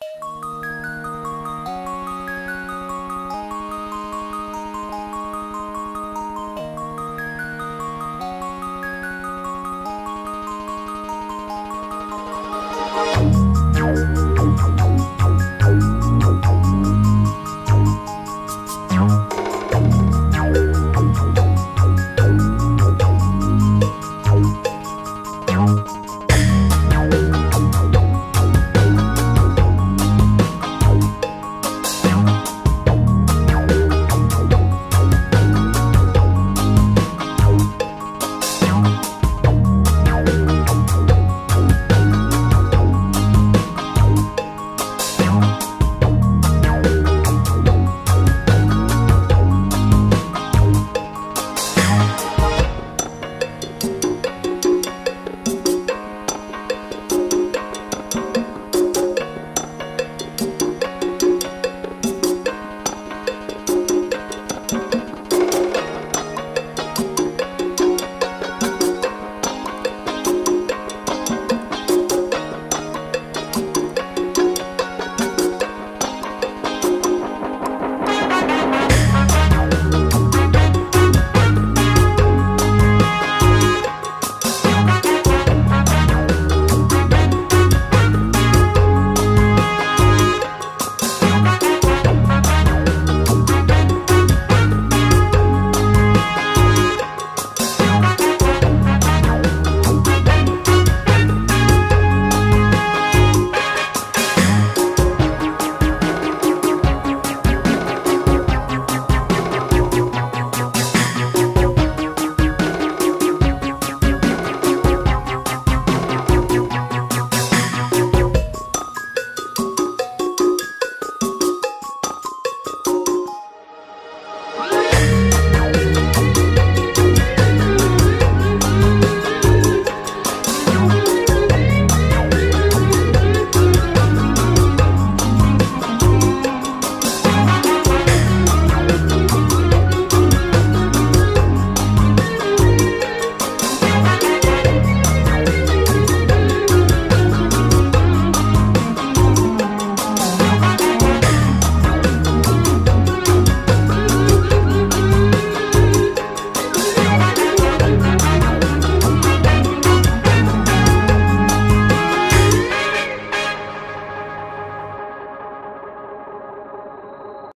you